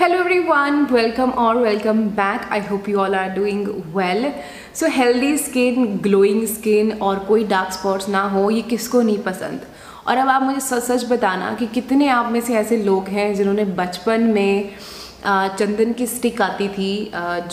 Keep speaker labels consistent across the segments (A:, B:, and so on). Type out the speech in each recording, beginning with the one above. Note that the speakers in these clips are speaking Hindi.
A: हेलो एवरी वन वेलकम और welcome back I hope you all are doing well so healthy skin glowing skin और कोई डार्क स्पॉट्स ना हो, ये किसको नहीं पसंद? और अब आप मुझे सच सच बताना कि कितने आप में से ऐसे लोग हैं जिन्होंने बचपन में चंदन की स्टिक आती थी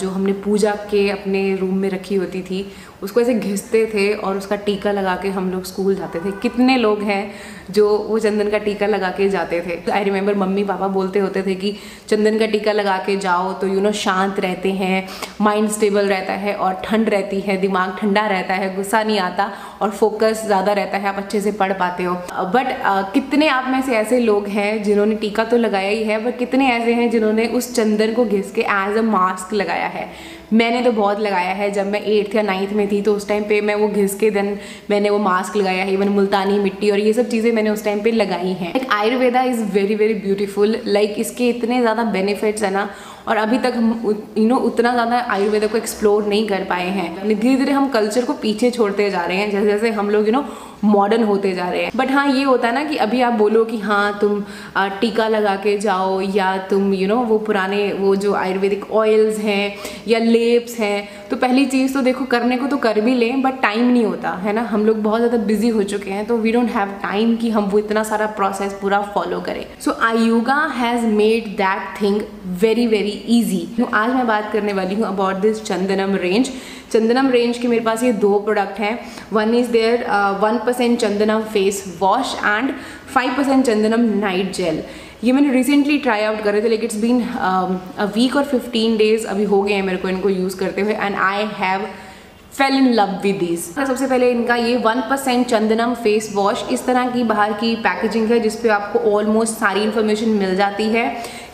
A: जो हमने पूजा के अपने रूम में रखी होती थी, उसको ऐसे घिसते थे और उसका टीका लगा के हम लोग स्कूल जाते थे। कितने लोग हैं जो वो चंदन का टीका लगा के जाते थे? आई रिमेंबर मम्मी पापा बोलते होते थे कि चंदन का टीका लगा के जाओ तो यू नो शांत रहते हैं माइंड स्टेबल रहता है और ठंड रहती है, दिमाग ठंडा रहता है, गुस्सा नहीं आता। और फोकस ज़्यादा रहता है, आप अच्छे से पढ़ पाते हो। बट कितने आप में से ऐसे लोग हैं जिन्होंने टीका तो लगाया ही है बट कितने ऐसे हैं जिन्होंने उस चंदन को घिस के एज अ मास्क लगाया है? मैंने तो बहुत लगाया है। जब मैं एट्थ या नाइन्थ में थी तो उस टाइम पे मैं वो घिस के देन मैंने वो मास्क लगाया है इवन मुल्तानी मिट्टी और ये सब चीज़ें मैंने उस टाइम पे लगाई हैं। Like Ayurveda is very very beautiful like इसके इतने ज़्यादा बेनिफिट्स है ना और अभी तक हम यू नो उतना ज़्यादा आयुर्वेदा को एक्सप्लोर नहीं कर पाए हैं। धीरे धीरे हम कल्चर को पीछे छोड़ते जा रहे हैं जैसे जैसे हम लोग यू नो मॉडर्न होते जा रहे हैं। बट हाँ ये होता है ना कि अभी आप बोलो कि हाँ तुम टीका लगा के जाओ या तुम यू you नो know, वो पुराने वो जो आयुर्वेदिक ऑयल्स हैं या लेप्स हैं तो पहली चीज़ तो देखो करने को तो कर भी लें बट टाइम नहीं होता है ना? हम लोग बहुत ज़्यादा बिज़ी हो चुके हैं तो वी डोंट हैव टाइम कि हम वो इतना सारा प्रोसेस पूरा फॉलो करें। So Ayuga has made that thing very very easy आज मैं बात करने वाली हूँ about this Chandanam range Chandanam range के मेरे पास ये दो प्रोडक्ट हैं। One is their one percent Chandanam face wash and five percent Chandanam night gel ये मैंने रिसेंटली ट्राई आउट करे थे, लेकिन इट्स बीन अ वीक और फिफ्टीन डेज़ अभी हो गए हैं मेरे को इनको यूज़ करते हुए। And I have fell in love with these सबसे पहले इनका ये one percent Chandanam face wash इस तरह की बाहर की पैकेजिंग है जिसपे आपको ऑलमोस्ट सारी इन्फॉर्मेशन मिल जाती है।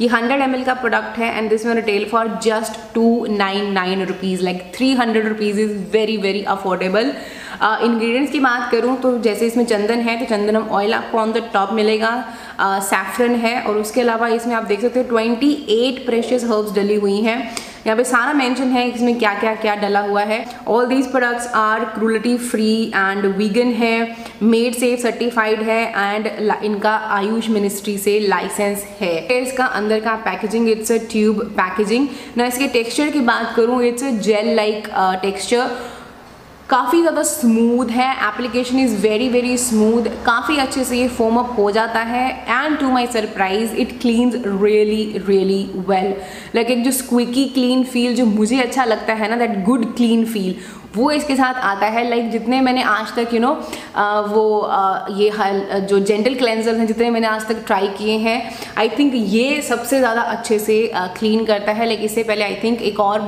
A: ये 100 एम का प्रोडक्ट है and this may retail for just two nine nine rupees like three hundred rupees is very very affordable ingredients की बात करूँ तो जैसे इसमें चंदन है तो चंदनम ऑयल आपको ऑन द टॉप मिलेगा। सैफरन uh, है और उसके अलावा इसमें आप देख सकते हो ट्वेंटी एट प्रेशियस हर्ब्स डली हुई हैं। यहाँ पे सारा मेंशन है इसमें क्या क्या क्या डला हुआ है। All these products are cruelty free and vegan है मेड सेफ़ सर्टिफाइड है एंड इनका आयुष मिनिस्ट्री से लाइसेंस है। इसका अंदर का packaging it's a tube packaging ना इसके टेक्सचर की बात करूँ it's a gel like texture काफ़ी ज़्यादा स्मूद है application is very very smooth काफ़ी अच्छे से ये फोम अप हो जाता है and to my surprise it cleans really really well like एक जो स्क्विकी क्लीन फील जो मुझे अच्छा लगता है ना दैट गुड क्लीन फील वो इसके साथ आता है लाइक like, जितने मैंने आज तक यू you नो know, वो ये जो जेंटल क्लेंजर हैं जितने मैंने आज तक ट्राई किए हैं आई थिंक ये सबसे ज़्यादा अच्छे से क्लीन करता है। लाइक इससे पहले आई थिंक एक और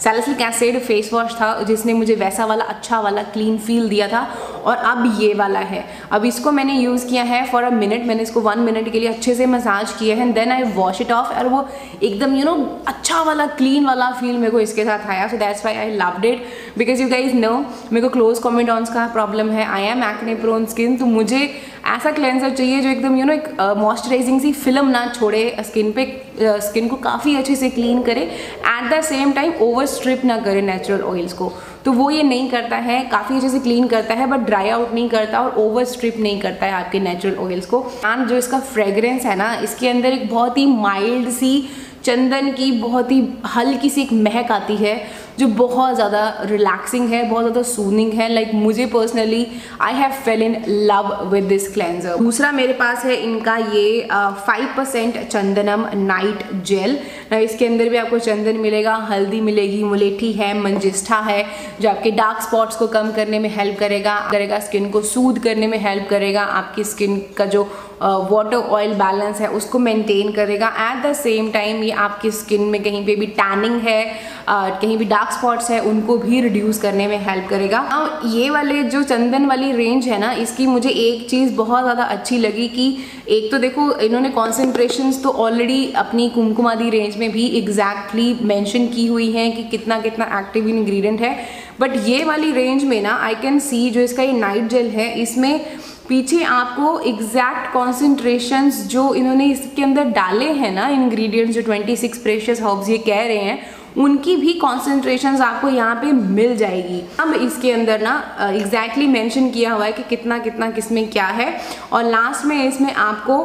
A: सैलिसिलिक एसिड फेस वॉश था जिसने मुझे वैसा वाला अच्छा वाला क्लीन फील दिया था। और अब ये वाला है। अब इसको मैंने यूज़ किया है फॉर अ मिनट मैंने इसको वन मिनट के लिए अच्छे से मसाज किया है then I wash it off और वो एकदम यू नो अच्छा वाला क्लीन वाला फील मेरे को इसके साथ आया। So that's why I love it because you guys know मेरे को क्लोज कॉमेडॉन्स का प्रॉब्लम है। I am acne prone skin तो मुझे ऐसा क्लेंसर चाहिए जो एकदम यू नो एक मॉइस्चराइजिंग सी फ़िल्म ना छोड़े स्किन पे स्किन को काफ़ी अच्छे से क्लीन करे। At the same time over strip ना करे नेचुरल ऑयल्स को। तो वो ये नहीं करता है, काफ़ी अच्छे से क्लीन करता है बट ड्राई आउट नहीं करता और ओवर स्ट्रिप नहीं करता है आपके नेचुरल ऑयल्स को। एंड जो इसका फ्रेगरेंस है ना, इसके अंदर एक बहुत ही माइल्ड सी चंदन की, बहुत ही हल्की सी एक महक आती है। जो बहुत ज़्यादा रिलैक्सिंग है बहुत ज़्यादा सूनिंग है लाइक like, मुझे personally I have fell in love with this cleanser दूसरा मेरे पास है इनका ये five percent Chandanam night gel ना इसके अंदर भी आपको चंदन मिलेगा हल्दी मिलेगी मुलेठी है मंजिष्ठा है जो आपके डार्क स्पॉट्स को कम करने में हेल्प करेगा करेगा स्किन को सूद करने में हेल्प करेगा आपकी स्किन का जो वाटर ऑयल बैलेंस है उसको मेंटेन करेगा. एट द सेम टाइम ये आपकी स्किन में कहीं पे भी टैनिंग है कहीं भी डार्क स्पॉट्स है, उनको भी रिड्यूस करने में हेल्प करेगा। अब ये वाले जो चंदन वाली रेंज है ना, इसकी मुझे एक चीज़ बहुत ज़्यादा अच्छी लगी कि एक तो देखो, इन्होंने कॉन्सेंट्रेशन तो ऑलरेडी अपनी कुमकुमादी रेंज में भी एग्जैक्टली मैंशन की हुई है कि कितना कितना एक्टिव इंग्रेडिएंट है। बट ये वाली रेंज में ना आई कैन सी जो इसका ये नाइट जेल है, इसमें पीछे आपको एग्जैक्ट कॉन्सेंट्रेशन जो इन्होंने इसके अंदर डाले हैं ना इंग्रेडिएंट्स जो 26 सिक्स प्रेशियस हर्ब्स ये कह रहे हैं उनकी भी कॉन्सेंट्रेशन आपको यहाँ पे मिल जाएगी। अब इसके अंदर ना एग्जैक्टली मेंशन किया हुआ है कि कितना कितना किसमें क्या है। और लास्ट में इसमें आपको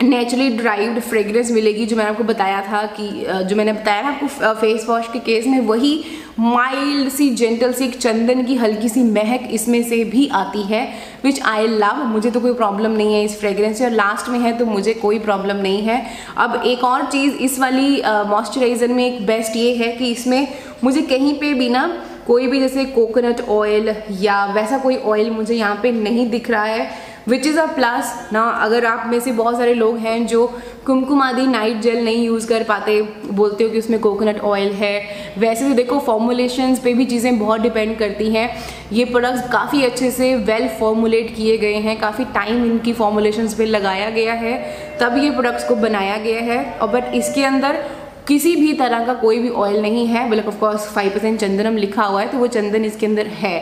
A: नेचुरली ड्राइव्ड फ्रेग्रेंस मिलेगी, जो मैंने आपको बताया था कि जो मैंने बताया ना आपको फेस वॉश के केस में, वही माइल्ड सी जेंटल सी, एक चंदन की हल्की सी महक इसमें से भी आती है विच आई लव मुझे तो कोई प्रॉब्लम नहीं है इस फ्रेग्रेंस से, और लास्ट में है तो मुझे कोई प्रॉब्लम नहीं है. अब एक और चीज़, इस वाली मॉइस्चराइज़र में एक बेस्ट ये है कि इसमें मुझे कहीं पे भी ना, कोई भी जैसे कोकोनट ऑयल या वैसा कोई ऑयल मुझे यहाँ पे नहीं दिख रहा है. विच इज़ अ प्लस ना, अगर आप में से बहुत सारे लोग हैं जो कुमकुम आदि नाइट जेल नहीं यूज़ कर पाते, बोलते हो कि उसमें कोकोनट ऑयल है, वैसे तो देखो फॉर्मुलेशंस पे भी चीज़ें बहुत डिपेंड करती हैं। ये प्रोडक्ट्स काफ़ी अच्छे से वेल फॉर्मुलेट किए गए हैं, काफ़ी टाइम इनकी फॉर्मुलेशंस पे लगाया गया है, तब ये प्रोडक्ट्स को बनाया गया है। और बट इसके अंदर किसी भी तरह का कोई भी ऑयल नहीं है बल्कि ऑफकोर्स फाइव परसेंट चंदनम लिखा हुआ है तो वो चंदन इसके अंदर है।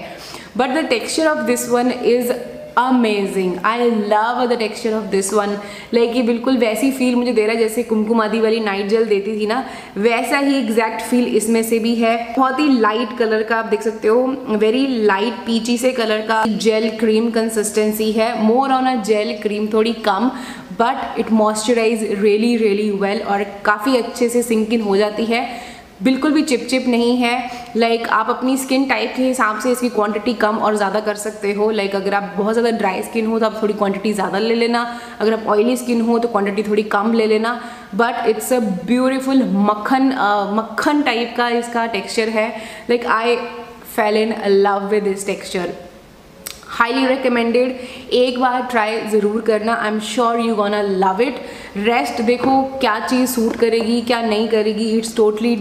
A: But the texture of this one is amazing I love the texture of this one like ये बिल्कुल वैसी फील मुझे दे रहा है, जैसे कुमकुम आदि वाली नाइट जेल देती थी ना, वैसा ही एग्जैक्ट फील इसमें से भी है। बहुत ही लाइट कलर का आप देख सकते हो वेरी लाइट पीची से कलर का जेल क्रीम कंसिस्टेंसी है। More on a gel cream थोड़ी कम but it moisturise really really well और काफ़ी अच्छे से सिंक इन हो जाती है। बिल्कुल भी चिप चिप नहीं है। लाइक like, आप अपनी स्किन टाइप के हिसाब से इसकी क्वांटिटी कम और ज़्यादा कर सकते हो। लाइक like, अगर आप बहुत ज़्यादा ड्राई स्किन हो तो आप थोड़ी क्वांटिटी ज़्यादा ले लेना। अगर आप ऑयली स्किन हो तो क्वांटिटी थोड़ी कम ले लेना। बट इट्स अ ब्यूटिफुल मक्खन मक्खन टाइप का इसका टेक्स्चर है। Like I fell in love with this texture highly recommended एक बार ट्राई ज़रूर करना। I am sure you gonna love it rest देखो क्या चीज़ सूट करेगी क्या नहीं करेगी। It's totally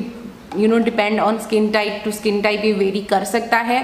A: you know depend on skin type to skin type ये वेरी कर सकता है.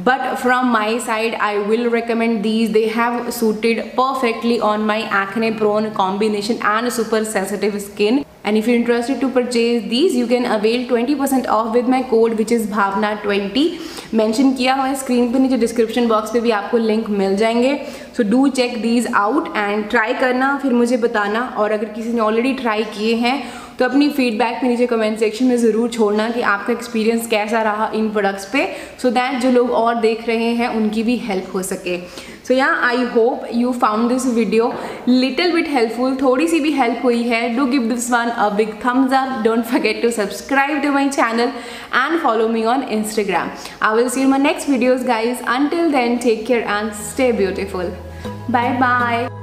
A: But from my side I will recommend these they have suited perfectly on my acne prone combination and super sensitive skin and if you interested to purchase these you can avail 20% percent off with my code which is Bhavna twenty mention किया हुआ है स्क्रीन पर नीचे डिस्क्रिप्शन बॉक्स पर भी आपको लिंक मिल जाएँगे. So do check these out and try करना, फिर मुझे बताना. और अगर किसी ने ऑलरेडी ट्राई किए हैं तो अपनी फीडबैक भी नीचे कमेंट सेक्शन में ज़रूर छोड़ना कि आपका एक्सपीरियंस कैसा रहा इन प्रोडक्ट्स पे सो so दैट जो लोग और देख रहे हैं, उनकी भी हेल्प हो सके। So yeah I hope you found this video little bit helpful थोड़ी सी भी हेल्प हुई है do give this one a big thumbs up don't forget to subscribe to my channel and follow me on Instagram I will see my next videos guys until then take care and stay beautiful bye bye